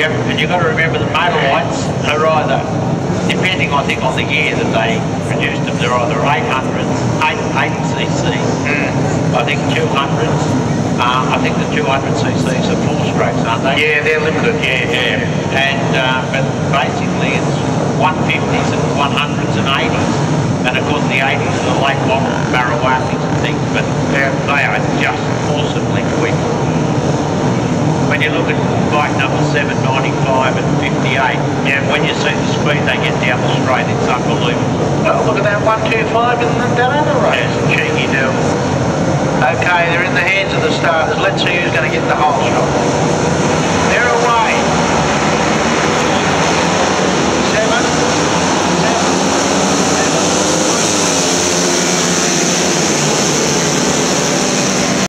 Yep, and you've got to remember the Motolites are either, depending I think on the year that they produced them, they're either 800s, 8, 80cc, I think 200s, uh, I think the 200cc's are four strokes, aren't they? Yeah, they're limited. Yeah, yeah. And, uh, but basically it's 150s and 100s and 80s. And of course the 80s are the late model Marawatis and things, but they're, they are just awesomely quick. When you look at bike number 795 and 58, yeah, when you see the speed they get down the straight, it's unbelievable. Well, look at that 125 in the down other race. It's a cheeky devil. Okay, they're in the hands of the starters. Let's see who's going to get the holeshot.